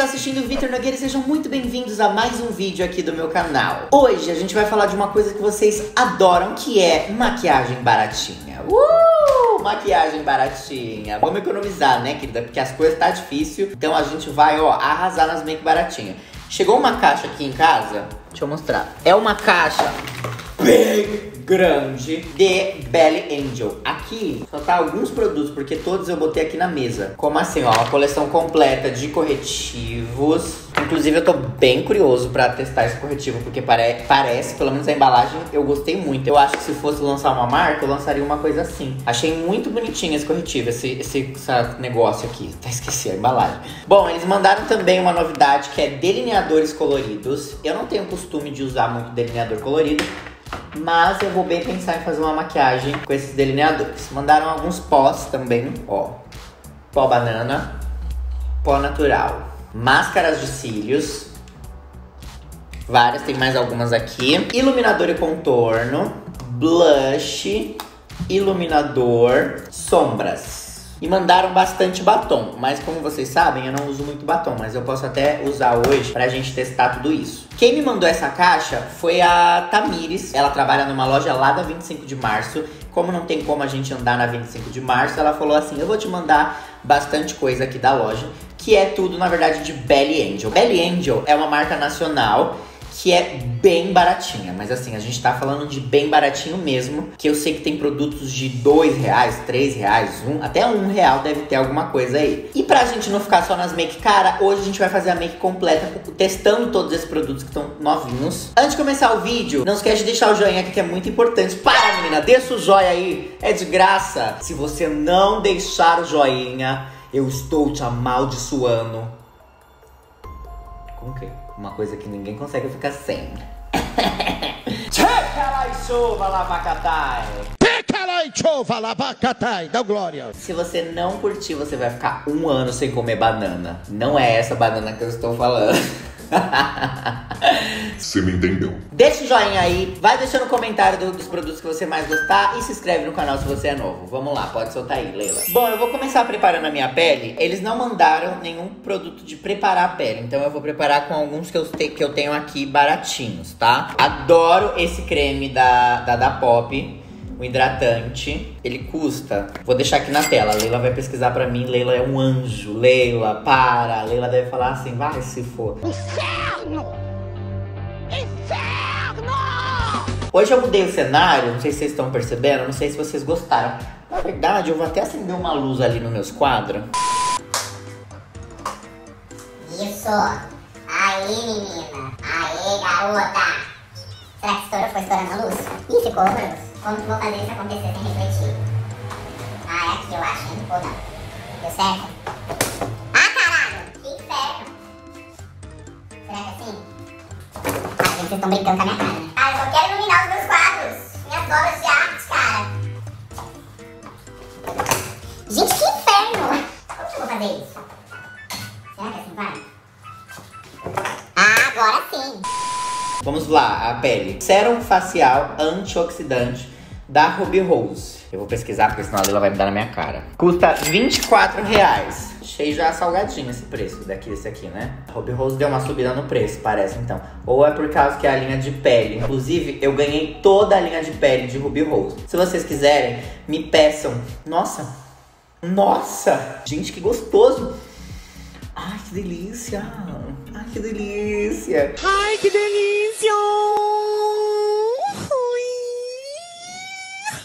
está assistindo o Vitor Nogueira sejam muito bem-vindos a mais um vídeo aqui do meu canal. Hoje a gente vai falar de uma coisa que vocês adoram, que é maquiagem baratinha. Uh! Maquiagem baratinha. Vamos economizar, né, querida? Porque as coisas tá difícil. Então a gente vai, ó, arrasar nas make baratinhas. Chegou uma caixa aqui em casa. Deixa eu mostrar. É uma caixa bem grande de Belly Angel. Aqui só tá alguns produtos, porque todos eu botei aqui na mesa. Como assim, ó, uma coleção completa de corretivos. Inclusive eu tô bem curioso pra testar esse corretivo, porque pare parece, pelo menos a embalagem, eu gostei muito. Eu acho que se fosse lançar uma marca, eu lançaria uma coisa assim. Achei muito bonitinho esse corretivo, esse, esse, esse negócio aqui. Tá esqueci a embalagem. Bom, eles mandaram também uma novidade que é delineadores coloridos. Eu não tenho costume de usar muito delineador colorido, mas eu vou bem pensar em fazer uma maquiagem com esses delineadores. Mandaram alguns pós também, ó. Pó banana, pó natural, máscaras de cílios. Várias, tem mais algumas aqui. Iluminador e contorno, blush, iluminador, sombras. E mandaram bastante batom, mas como vocês sabem, eu não uso muito batom, mas eu posso até usar hoje pra gente testar tudo isso. Quem me mandou essa caixa foi a Tamires, ela trabalha numa loja lá da 25 de março. Como não tem como a gente andar na 25 de março, ela falou assim: eu vou te mandar bastante coisa aqui da loja, que é tudo, na verdade, de Belly Angel. Belly Angel é uma marca nacional que é bem baratinha. Mas assim, a gente tá falando de bem baratinho mesmo. Que eu sei que tem produtos de dois reais, três reais, um, até um real deve ter alguma coisa aí. E pra gente não ficar só nas make cara, hoje a gente vai fazer a make completa, testando todos esses produtos que estão novinhos. Antes de começar o vídeo, não esquece de deixar o joinha aqui que é muito importante. Para, menina, deixa o joia aí, é de graça. Se você não deixar o joinha, eu estou te amaldiçoando. Com o quê? Uma coisa que ninguém consegue ficar sem. Dá glória. Se você não curtir, você vai ficar um ano sem comer banana. Não é essa banana que eu estou falando. Você me entendeu. Deixa o joinha aí, vai deixando comentário do, dos produtos que você mais gostar e se inscreve no canal se você é novo. Vamos lá, pode soltar aí, Leila. Bom, eu vou começar preparando a minha pele. Eles não mandaram nenhum produto de preparar a pele, então eu vou preparar com alguns que eu, te, que eu tenho aqui baratinhos, tá? Adoro esse creme da, da, da Pop o hidratante. Ele custa. Vou deixar aqui na tela. A Leila vai pesquisar pra mim. Leila é um anjo. Leila, para. A Leila deve falar assim: vai se for. Inferno! Inferno! Hoje eu mudei o cenário. Não sei se vocês estão percebendo. Não sei se vocês gostaram. Na verdade, eu vou até acender uma luz ali nos meus quadros. Isso! Aí, menina! Aê, garota! Será que estourou? Foi estourando a luz? Ih, ficou horroroso. Como que vou fazer isso acontecer sem refletir? Ah, é aqui, eu acho, hein? Ou não? Deu certo? Ah, caralho! Que inferno! Será que é assim? Ah, gente, vocês estão brincando com a minha cara, né? Ah, eu só quero iluminar os meus quadros! Minhas obras Vamos lá, a pele. Sérum facial antioxidante da Ruby Rose. Eu vou pesquisar, porque senão a Lila vai me dar na minha cara. Custa 24 reais. Achei já salgadinho esse preço daqui, esse aqui, né? A Ruby Rose deu uma subida no preço, parece então. Ou é por causa que é a linha de pele. Inclusive, eu ganhei toda a linha de pele de Ruby Rose. Se vocês quiserem, me peçam. Nossa! Nossa! Gente, que gostoso! Ai, que delícia! Ai, que delícia! Ai, que delícia!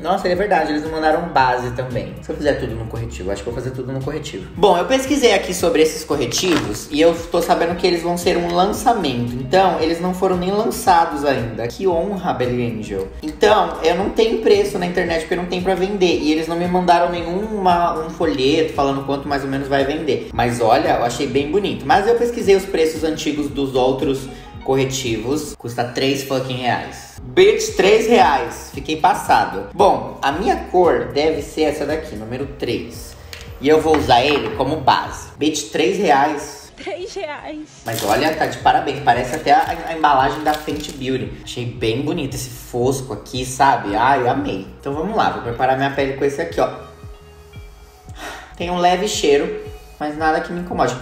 Nossa, é verdade, eles não mandaram base também. Se eu fizer tudo no corretivo, acho que vou fazer tudo no corretivo. Bom, eu pesquisei aqui sobre esses corretivos e eu tô sabendo que eles vão ser um lançamento. Então, eles não foram nem lançados ainda. Que honra, Belly Angel. Então, eu não tenho preço na internet porque não tem para vender. E eles não me mandaram nenhum um folheto falando quanto mais ou menos vai vender. Mas olha, eu achei bem bonito. Mas eu pesquisei os preços antigos dos outros corretivos. Custa 3 fucking reais. Bitch, 3 reais. Fiquei passado. Bom, a minha cor deve ser essa daqui, número 3. E eu vou usar ele como base. Bitch, 3 reais. 3 reais. Mas olha, tá de parabéns. Parece até a, a, embalagem da Fenty Beauty. Achei bem bonito esse fosco aqui, sabe? Ai, amei. Então vamos lá, vou preparar minha pele com esse aqui, ó. Tem um leve cheiro, mas nada que me incomode.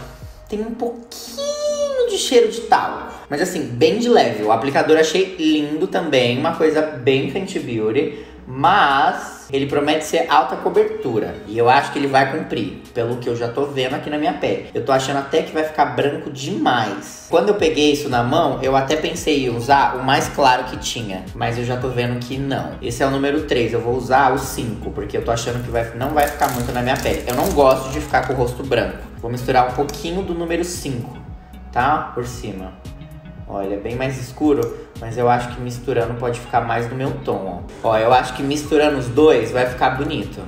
Tem um pouquinho de cheiro de talco. Mas assim, bem de leve. O aplicador achei lindo também, uma coisa bem Fenty Beauty. Mas ele promete ser alta cobertura. E eu acho que ele vai cumprir, pelo que eu já tô vendo aqui na minha pele. Eu tô achando até que vai ficar branco demais. Quando eu peguei isso na mão, eu até pensei em usar o mais claro que tinha. Mas eu já tô vendo que não. Esse é o número 3. Eu vou usar o 5, porque eu tô achando que vai, não vai ficar muito na minha pele. Eu não gosto de ficar com o rosto branco. Vou misturar um pouquinho do número 5, tá? Por cima. Ó, ele é bem mais escuro, mas eu acho que misturando pode ficar mais no meu tom, ó. Ó, eu acho que misturando os dois vai ficar bonito.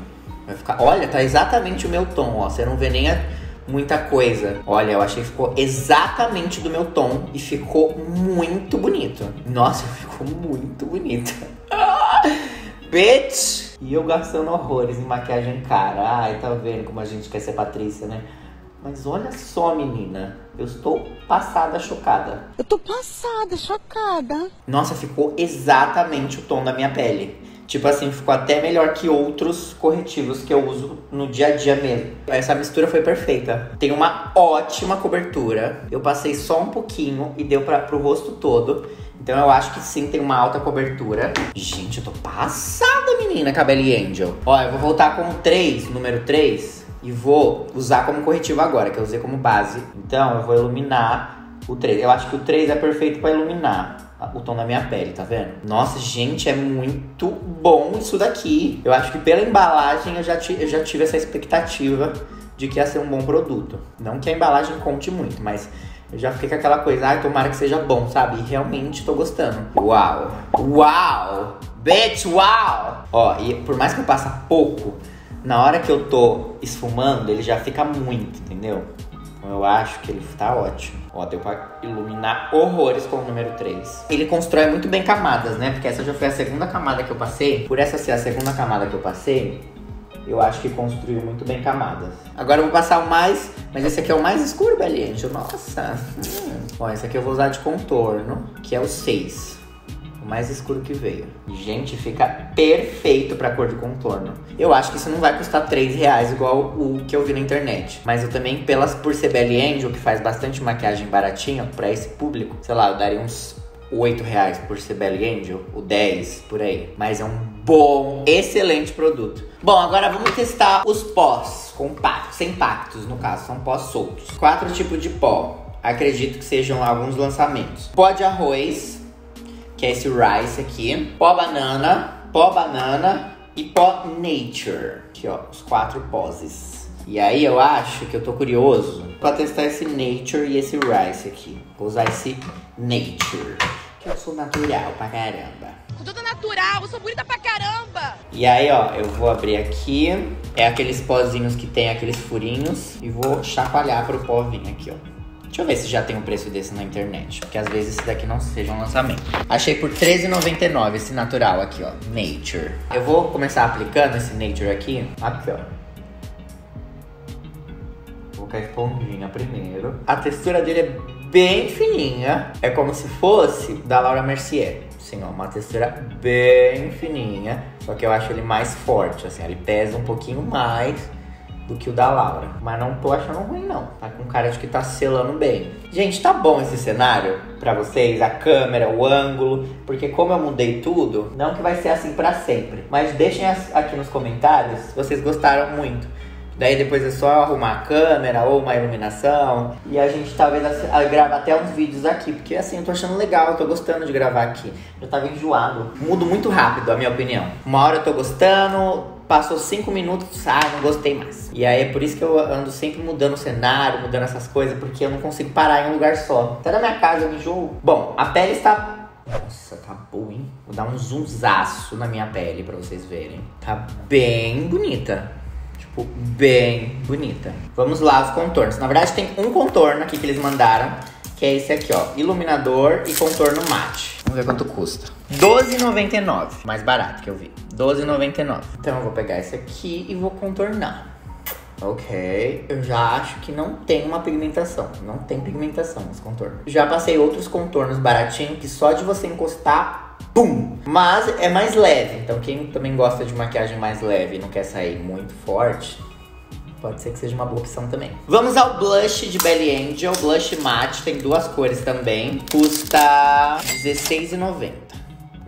Vai ficar... Olha, tá exatamente o meu tom, ó. Você não vê nem a... muita coisa. Olha, eu achei que ficou exatamente do meu tom e ficou muito bonito. Nossa, ficou muito bonito. Bitch! E eu gastando horrores em maquiagem cara. Ai, tá vendo como a gente quer ser Patrícia, né? Mas olha só, menina. Eu estou passada, chocada. Eu tô passada, chocada. Nossa, ficou exatamente o tom da minha pele. Tipo assim, ficou até melhor que outros corretivos que eu uso no dia a dia mesmo. Essa mistura foi perfeita. Tem uma ótima cobertura. Eu passei só um pouquinho e deu para pro rosto todo. Então eu acho que sim, tem uma alta cobertura. Gente, eu tô passada, menina, Cabelli Angel. Ó, eu vou voltar com o 3, número 3 e vou usar como corretivo agora, que eu usei como base. Então eu vou iluminar o 3. Eu acho que o 3 é perfeito para iluminar o tom da minha pele, tá vendo? Nossa, gente, é muito bom isso daqui. Eu acho que pela embalagem eu já, eu já tive essa expectativa de que ia ser um bom produto. Não que a embalagem conte muito, mas eu já fiquei com aquela coisa, ai, tomara que seja bom, sabe? E realmente tô gostando. Uau! Uau! Bitch, uau! Ó, e por mais que eu passe pouco, na hora que eu tô esfumando, ele já fica muito, entendeu? Então eu acho que ele tá ótimo. Ó, deu pra iluminar horrores com o número 3. Ele constrói muito bem camadas, né? Porque essa já foi a segunda camada que eu passei. Por essa ser a segunda camada que eu passei, eu acho que construiu muito bem camadas. Agora eu vou passar o mais, mas esse aqui é o mais escuro, Beliente. Nossa. Hum. Ó, esse aqui eu vou usar de contorno, que é o 6 mais escuro que veio. Gente, fica perfeito pra cor de contorno. Eu acho que isso não vai custar 3 reais igual o que eu vi na internet. Mas eu também, pelas, por ser Angel, que faz bastante maquiagem baratinha pra esse público, sei lá, eu daria uns 8 reais por ser Angel, o 10 por aí. Mas é um bom, excelente produto. Bom, agora vamos testar os pós com pactos, sem pactos no caso, são pós soltos. Quatro tipos de pó. Acredito que sejam alguns lançamentos. Pó de arroz, que é esse rice aqui, pó banana, pó banana e pó nature. Aqui, ó, os quatro poses. E aí eu acho que eu tô curioso pra testar esse nature e esse rice aqui. Vou usar esse nature, que eu sou natural pra caramba. Toda natural, eu sou bonita pra caramba! E aí, ó, eu vou abrir aqui. É aqueles pozinhos que tem aqueles furinhos. E vou chacoalhar pro pó vir aqui, ó. Deixa eu ver se já tem um preço desse na internet. Porque às vezes esse daqui não seja um lançamento. Achei por R$13,99 esse natural aqui, ó. Nature. Eu vou começar aplicando esse Nature aqui. Aqui, ó. Vou colocar a esponjinha primeiro. A textura dele é bem fininha. É como se fosse da Laura Mercier. Assim, ó, uma textura bem fininha. Só que eu acho ele mais forte, assim. Ele pesa um pouquinho mais do que o da Laura. Mas não tô achando ruim, não. Tá com cara de que tá selando bem. Gente, tá bom esse cenário para vocês? A câmera, o ângulo. Porque como eu mudei tudo, não que vai ser assim para sempre. Mas deixem aqui nos comentários se vocês gostaram muito. Daí depois é só arrumar a câmera ou uma iluminação. E a gente talvez grava até uns vídeos aqui. Porque assim, eu tô achando legal, eu tô gostando de gravar aqui. Eu tava enjoado. Mudo muito rápido, a minha opinião. Uma hora eu tô gostando, passou cinco minutos, ah, não gostei mais. E aí é por isso que eu ando sempre mudando o cenário, mudando essas coisas, porque eu não consigo parar em um lugar só. Até na minha casa eu me enjoo. Bom, a pele está. Nossa, tá boa, hein? Vou dar um zoomzaço na minha pele pra vocês verem. Tá bem bonita tipo, bem bonita. Vamos lá, os contornos. Na verdade, tem um contorno aqui que eles mandaram, que é esse aqui, ó. Iluminador e contorno mate. Vamos ver quanto custa. R$12,99. Mais barato que eu vi. R$12,99. Então eu vou pegar esse aqui e vou contornar. Ok, eu já acho que não tem uma pigmentação. Não tem pigmentação nesse contorno. Já passei outros contornos baratinhos que só de você encostar, pum! Mas é mais leve. Então quem também gosta de maquiagem mais leve e não quer sair muito forte, pode ser que seja uma boa opção também. Vamos ao blush de Belly Angel, blush matte, tem duas cores também. Custa R$16,90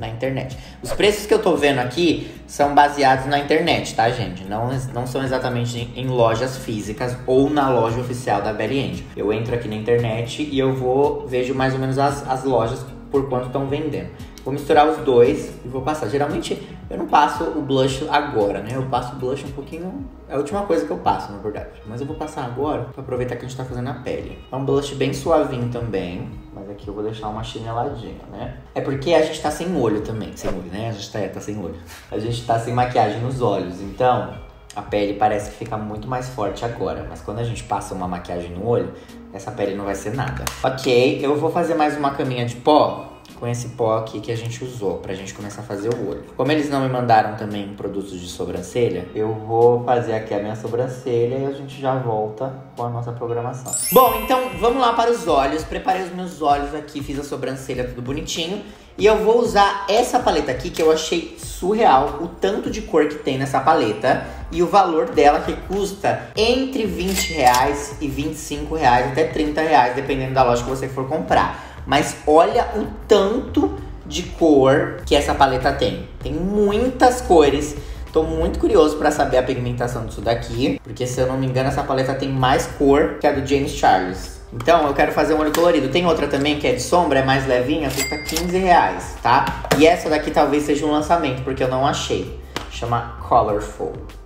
na internet. Os preços que eu tô vendo aqui são baseados na internet, tá, gente? Não, não são exatamente em, lojas físicas ou na loja oficial da Belly Angel. Eu entro aqui na internet e eu vou, vejo mais ou menos as, as lojas por quanto estão vendendo. Vou misturar os dois e vou passar. Geralmente eu não passo o blush agora, né? Eu passo o blush um pouquinho. É a última coisa que eu passo, na verdade. Mas eu vou passar agora pra aproveitar que a gente tá fazendo a pele. É um blush bem suavinho também. Mas aqui eu vou deixar uma chineladinha, né? É porque a gente tá sem olho também. Sem olho, né? A gente tá, é, tá sem olho. A gente tá sem maquiagem nos olhos. Então, a pele parece que fica muito mais forte agora. Mas quando a gente passa uma maquiagem no olho, essa pele não vai ser nada. Ok, eu vou fazer mais uma caminha de pó com esse pó aqui que a gente usou pra gente começar a fazer o olho. Como eles não me mandaram também produtos de sobrancelha, eu vou fazer aqui a minha sobrancelha e a gente já volta com a nossa programação. Bom, então vamos lá para os olhos. Preparei os meus olhos aqui, fiz a sobrancelha tudo bonitinho. E eu vou usar essa paleta aqui que eu achei surreal o tanto de cor que tem nessa paleta e o valor dela que custa entre 20 reais e 25 reais até 30 reais, dependendo da loja que você for comprar. Mas olha o tanto de cor que essa paleta tem. Tem muitas cores. Tô muito curioso para saber a pigmentação disso daqui, porque se eu não me engano essa paleta tem mais cor que a do James Charles. Então eu quero fazer um olho colorido. Tem outra também que é de sombra, é mais levinha, custa 15 reais, tá? E essa daqui talvez seja um lançamento, porque eu não achei. Chama Colorful.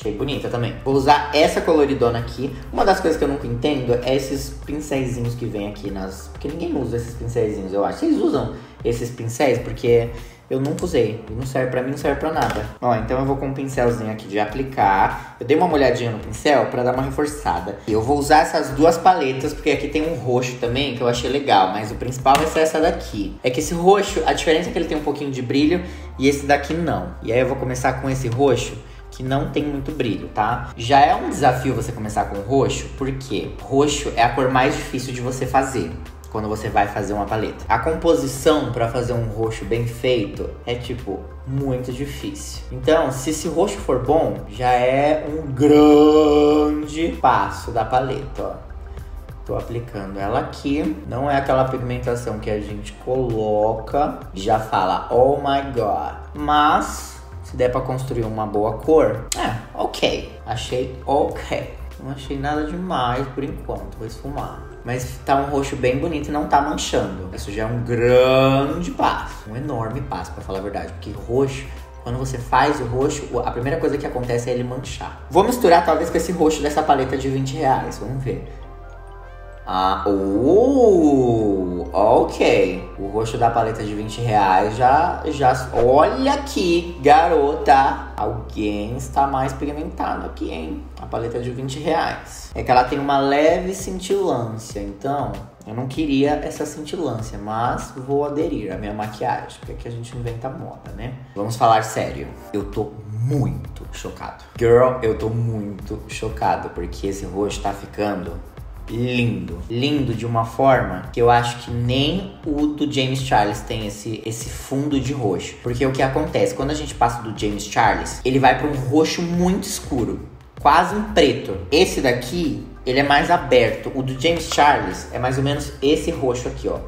Achei bonita também. Vou usar essa coloridona aqui. Uma das coisas que eu nunca entendo é esses pincéisinhos que vem aqui nas... Porque ninguém usa esses pincéisinhos, eu acho. Vocês usam esses pincéis? Porque eu nunca usei. Não serve pra mim, não serve pra nada. Ó, então eu vou com um pincelzinho aqui de aplicar. Eu dei uma molhadinha no pincel pra dar uma reforçada. E eu vou usar essas duas paletas, porque aqui tem um roxo também, que eu achei legal. Mas o principal vai ser essa daqui. É que esse roxo, a diferença é que ele tem um pouquinho de brilho e esse daqui não. E aí eu vou começar com esse roxo que não tem muito brilho, tá? Já é um desafio você começar com roxo, porque roxo é a cor mais difícil de você fazer quando você vai fazer uma paleta. A composição para fazer um roxo bem feito é tipo muito difícil. Então, se esse roxo for bom, já é um grande passo da paleta, ó. Tô aplicando ela aqui. Não é aquela pigmentação que a gente coloca e já fala, oh my god. Mas se der pra construir uma boa cor, é, ok. Achei ok. Não achei nada demais por enquanto, vou esfumar. Mas tá um roxo bem bonito e não tá manchando. Isso já é um grande passo, um enorme passo, para falar a verdade. Porque roxo, quando você faz o roxo, a primeira coisa que acontece é ele manchar. Vou misturar talvez com esse roxo dessa paleta de 20 reais, vamos ver. Ah, uh, ok. O roxo da paleta de 20 reais já, já. Olha aqui, garota. Alguém está mais pigmentado aqui, hein? A paleta de 20 reais. É que ela tem uma leve cintilância, então eu não queria essa cintilância, mas vou aderir à minha maquiagem, porque aqui a gente inventa moda, né? Vamos falar sério. Eu tô muito chocado. Girl, eu tô muito chocado, porque esse roxo tá ficando lindo. Lindo de uma forma que eu acho que nem o do James Charles tem esse, esse fundo de roxo. Porque o que acontece? Quando a gente passa do James Charles, ele vai para um roxo muito escuro. Quase um preto. Esse daqui, ele é mais aberto. O do James Charles é mais ou menos esse roxo aqui, ó.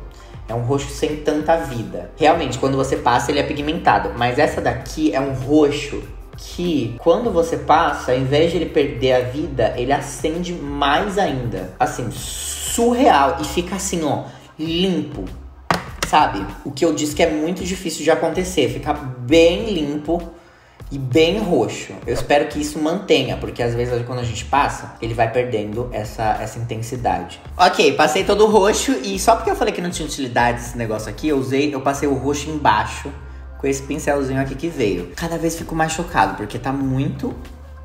É um roxo sem tanta vida. Realmente, quando você passa, ele é pigmentado. Mas essa daqui é um roxo que quando você passa, ao invés de ele perder a vida, ele acende mais ainda. Assim, surreal. E fica assim, ó, limpo. Sabe? O que eu disse que é muito difícil de acontecer. Fica bem limpo e bem roxo. Eu espero que isso mantenha, porque às vezes quando a gente passa, ele vai perdendo essa, essa intensidade. Ok, passei todo roxo e só porque eu falei que não tinha utilidade esse negócio aqui, eu usei, eu passei o roxo embaixo com esse pincelzinho aqui que veio. Cada vez fico mais chocado, porque tá muito,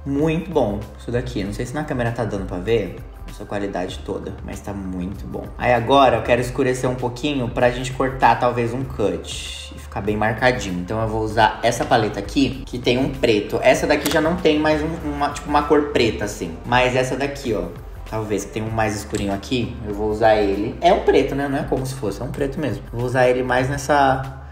muito bom isso daqui. Não sei se na câmera tá dando pra ver essa qualidade toda, mas tá muito bom. Aí agora eu quero escurecer um pouquinho pra gente cortar talvez um cut e ficar bem marcadinho. Então eu vou usar essa paleta aqui, que tem um preto. Essa daqui já não tem mais um, uma, tipo, uma cor preta assim, mas essa daqui, ó, talvez que tem um mais escurinho aqui, eu vou usar ele. É um preto, né? Não é como se fosse, é um preto mesmo. vou usar ele mais nessa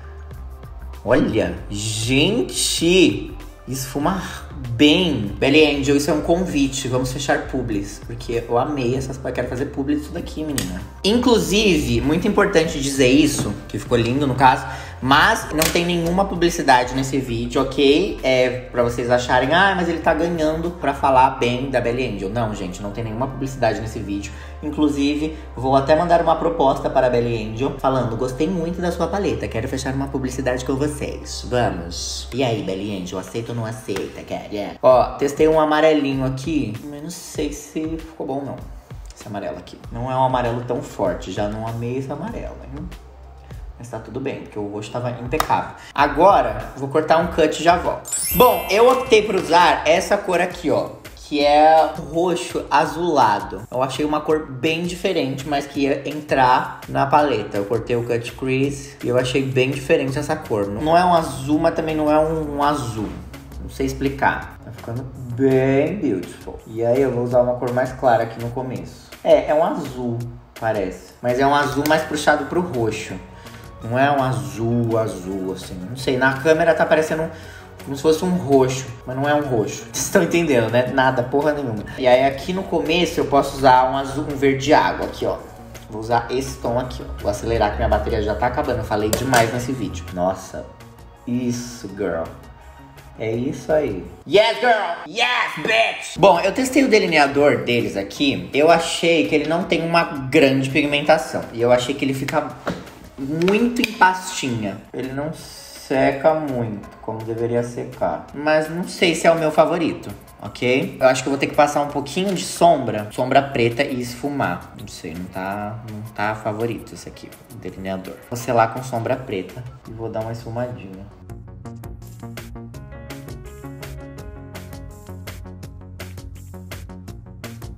Olha, gente, esfuma bem. Belly Angel, isso é um convite. Vamos fechar publis. Porque eu amei essas. Quero fazer publi disso daqui, menina. Inclusive, muito importante dizer isso, que ficou lindo no caso. Mas não tem nenhuma publicidade nesse vídeo, ok? É pra vocês acharem, ah, mas ele tá ganhando pra falar bem da Belly Angel. Não, gente, não tem nenhuma publicidade nesse vídeo. Inclusive, vou até mandar uma proposta para a Belly Angel, falando, gostei muito da sua paleta, quero fechar uma publicidade com vocês. Vamos. E aí, Belly Angel, aceita ou não aceita, cara? Ó, testei um amarelinho aqui, mas não sei se ficou bom, não. Esse amarelo aqui. Não é um amarelo tão forte, já não amei esse amarelo, hein? Mas tá tudo bem, porque o rosto tava impecável. Agora, vou cortar um cut e já volto. Bom, eu optei por usar essa cor aqui, ó. Que é roxo azulado. Eu achei uma cor bem diferente, mas que ia entrar na paleta. Eu cortei o cut crease e eu achei bem diferente essa cor. Não é um azul, mas também não é um, um azul. Não sei explicar. Tá ficando bem beautiful. E aí eu vou usar uma cor mais clara aqui no começo. É, é um azul, parece. Mas é um azul mais puxado pro roxo. Não é um azul, azul, assim. Não sei, na câmera tá parecendo como se fosse um roxo, mas não é um roxo. Vocês estão entendendo, né? Nada, porra nenhuma. E aí aqui no começo eu posso usar um azul, um verde água aqui, ó. Vou usar esse tom aqui, ó. Vou acelerar que minha bateria já tá acabando. Eu falei demais nesse vídeo. Nossa. Isso, girl. É isso aí. Yes, girl! Yes, bitch! Bom, eu testei o delineador deles aqui. Eu achei que ele não tem uma grande pigmentação. E eu achei que ele fica muito em pastinha. Ele não seca muito, como deveria secar. Mas não sei se é o meu favorito, ok? Eu acho que eu vou ter que passar um pouquinho de sombra, sombra preta e esfumar. Não sei, não tá, não tá favorito esse aqui, delineador. Vou selar com sombra preta e vou dar uma esfumadinha.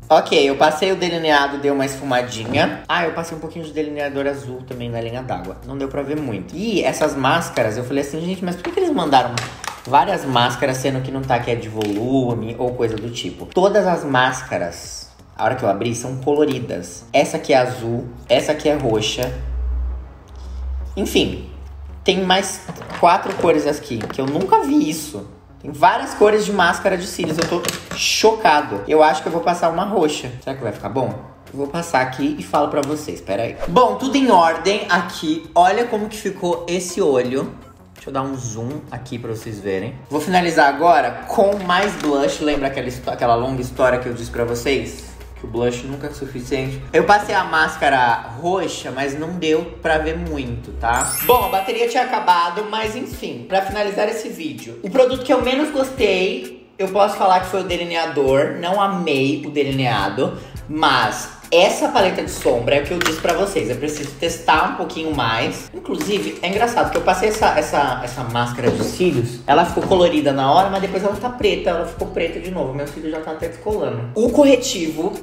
Ok, eu passei o delineado, deu uma esfumadinha. Ah, eu passei um pouquinho de delineador azul também na linha d'água. Não deu pra ver muito. E essas máscaras, eu falei assim, gente, mas por que, que eles mandaram várias máscaras, sendo que não tá que é de volume ou coisa do tipo? Todas as máscaras, a hora que eu abri, são coloridas. Essa aqui é azul, essa aqui é roxa. Enfim, tem mais quatro cores aqui, que eu nunca vi isso. Tem várias cores de máscara de cílios. Eu tô chocado. Eu acho que eu vou passar uma roxa. Será que vai ficar bom? Eu vou passar aqui e falo pra vocês, pera aí. Bom, tudo em ordem aqui. Olha como que ficou esse olho. Deixa eu dar um zoom aqui pra vocês verem. Vou finalizar agora com mais blush. Lembra aquela, aquela longa história que eu disse pra vocês? Que o blush nunca é suficiente. Eu passei a máscara roxa, mas não deu pra ver muito, tá? Bom, a bateria tinha acabado, mas enfim, pra finalizar esse vídeo. O produto que eu menos gostei, eu posso falar que foi o delineador. Não amei o delineado, mas essa paleta de sombra é o que eu disse pra vocês. Eu preciso testar um pouquinho mais. Inclusive, é engraçado que eu passei essa, essa, essa máscara de cílios. Ela ficou colorida na hora, mas depois ela tá preta. Ela ficou preta de novo. Meu cílio já tá até descolando. O corretivo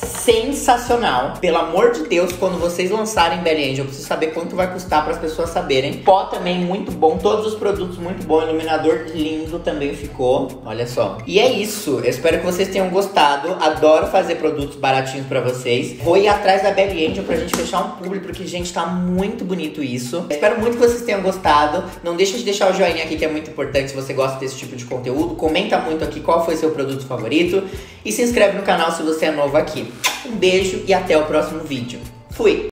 sensacional. Pelo amor de Deus, quando vocês lançarem Belly Angel, eu preciso saber quanto vai custar para as pessoas saberem. Pó também muito bom, todos os produtos muito bom, iluminador lindo também ficou. Olha só. E é isso. Eu espero que vocês tenham gostado. Adoro fazer produtos baratinhos para vocês. Vou ir atrás da Belly Angel pra gente fechar um público, porque gente, tá muito bonito isso. espero muito que vocês tenham gostado. Não deixa de deixar o joinha aqui que é muito importante se você gosta desse tipo de conteúdo. Comenta muito aqui qual foi seu produto favorito e se inscreve no canal se você é novo aqui. Um beijo e até o próximo vídeo. Fui!